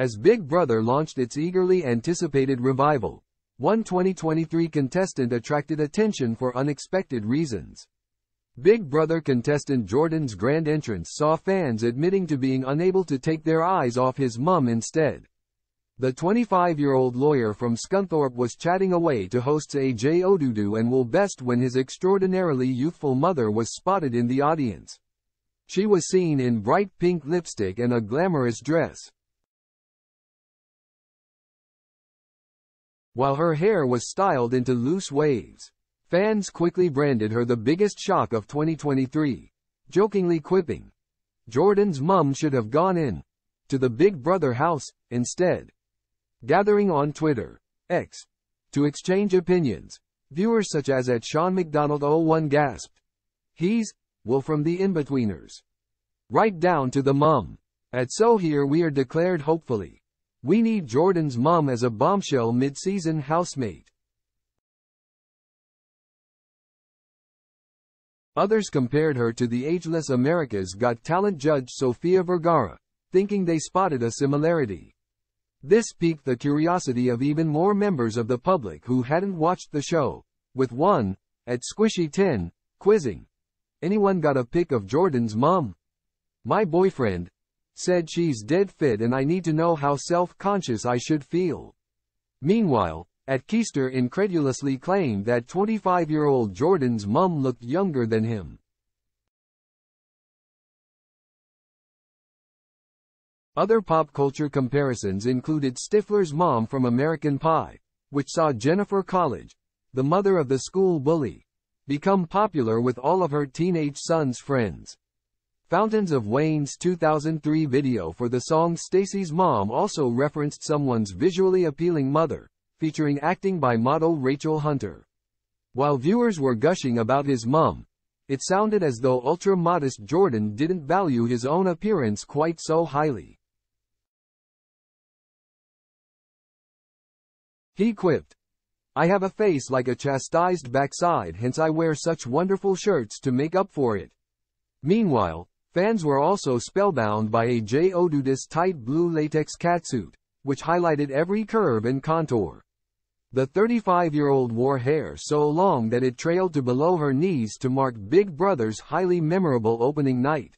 As Big Brother launched its eagerly anticipated revival, one 2023 contestant attracted attention for unexpected reasons. Big Brother contestant Jordan's grand entrance saw fans admitting to being unable to take their eyes off his mum instead. The 25-year-old lawyer from Scunthorpe was chatting away to hosts AJ Odudu and Will Best when his extraordinarily youthful mother was spotted in the audience. She was seen in bright pink lipstick and a glamorous dress. While her hair was styled into loose waves, fans quickly branded her the biggest shock of 2023, jokingly quipping, Jordan's mum should have gone in to the Big Brother house instead. Gathering on Twitter, X, to exchange opinions, viewers such as at Sean McDonald 01 gasped, He's, Will from the Inbetweeners. Right down to the mum. At So Here we are declared hopefully. We need Jordan's mom as a bombshell mid-season housemate. Others compared her to the ageless America's Got Talent judge Sofia Vergara, thinking they spotted a similarity. This piqued the curiosity of even more members of the public who hadn't watched the show, with one, at Squishy 10, quizzing. Anyone got a pic of Jordan's mom? My boyfriend said she's dead fit and I need to know how self-conscious I should feel. Meanwhile, at Keister incredulously claimed that 25-year-old Jordan's mum looked younger than him. Other pop culture comparisons included Stifler's mom from American Pie, which saw Jennifer Coolidge, the mother of the school bully, become popular with all of her teenage son's friends. Fountains of Wayne's 2003 video for the song Stacy's Mom also referenced someone's visually appealing mother, featuring acting by model Rachel Hunter. While viewers were gushing about his mom, it sounded as though ultra-modest Jordan didn't value his own appearance quite so highly. He quipped, I have a face like a chastised backside hence I wear such wonderful shirts to make up for it. Meanwhile, fans were also spellbound by AJ Odudu's tight blue latex catsuit, which highlighted every curve and contour. The 35-year-old wore hair so long that it trailed to below her knees to mark Big Brother's highly memorable opening night.